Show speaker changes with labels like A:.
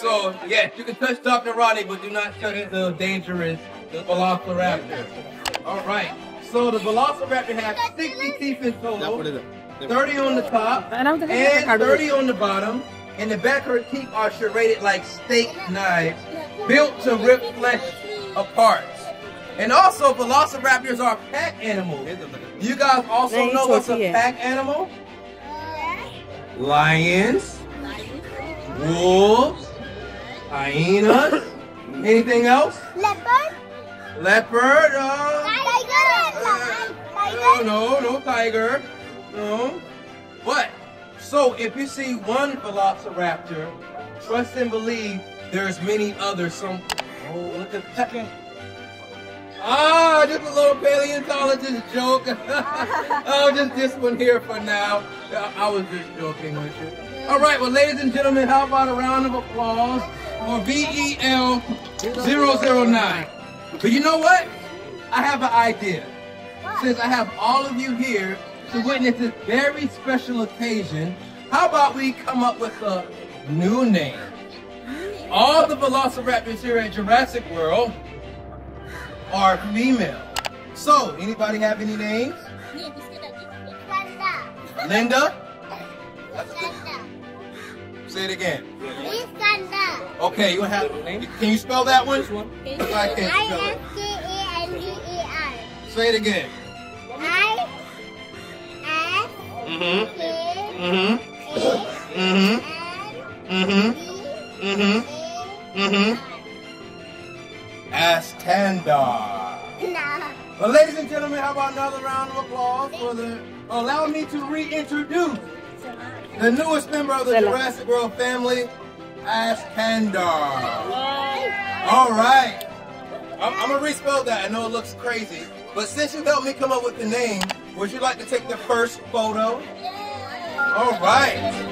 A: So, yes, you can touch Dr. Rodney, but do not touch uh, the dangerous Velociraptor. All right. So the Velociraptor has 60 teeth in total, 30 on the top, and 30 on the bottom. And the back of her teeth are serrated like steak knives, built to rip flesh apart. And also, velociraptors are pack animals. You guys also know what's a pack animal? Lions, wolves, hyenas. Anything else?
B: Leopard.
A: Leopard. Uh,
B: Tiger.
A: uh, no, no tiger. No. But so if you see one velociraptor, trust and believe there's many others. Some. Oh, look at that. Ah, just a little paleontologist joke. oh, just this one here for now. I was just joking with you. All right, well, ladies and gentlemen, how about a round of applause for VEL009? But you know what? I have an idea. Since I have all of you here to witness this very special occasion, how about we come up with a new name? All the velociraptors here at Jurassic World are female. So, anybody have any names? Linda.
B: Linda?
A: Say it again.
B: Iskandar.
A: Okay, you have. A name. Can you spell that one? Because I can't spell it. Say it again.
B: I S
A: Mm-hmm.
B: K
A: Mm-hmm.
B: A
A: Mm-hmm.
B: N
A: Mm-hmm. Mm-hmm. Mm-hmm.
B: A
A: Askandar.
B: Nah.
A: Well, ladies and gentlemen, how about another round of applause for the. Allow me to reintroduce the newest member of the Jurassic World family, Askandar. All right. I'm, I'm gonna respell that. I know it looks crazy, but since you helped me come up with the name, would you like to take the first photo? All right.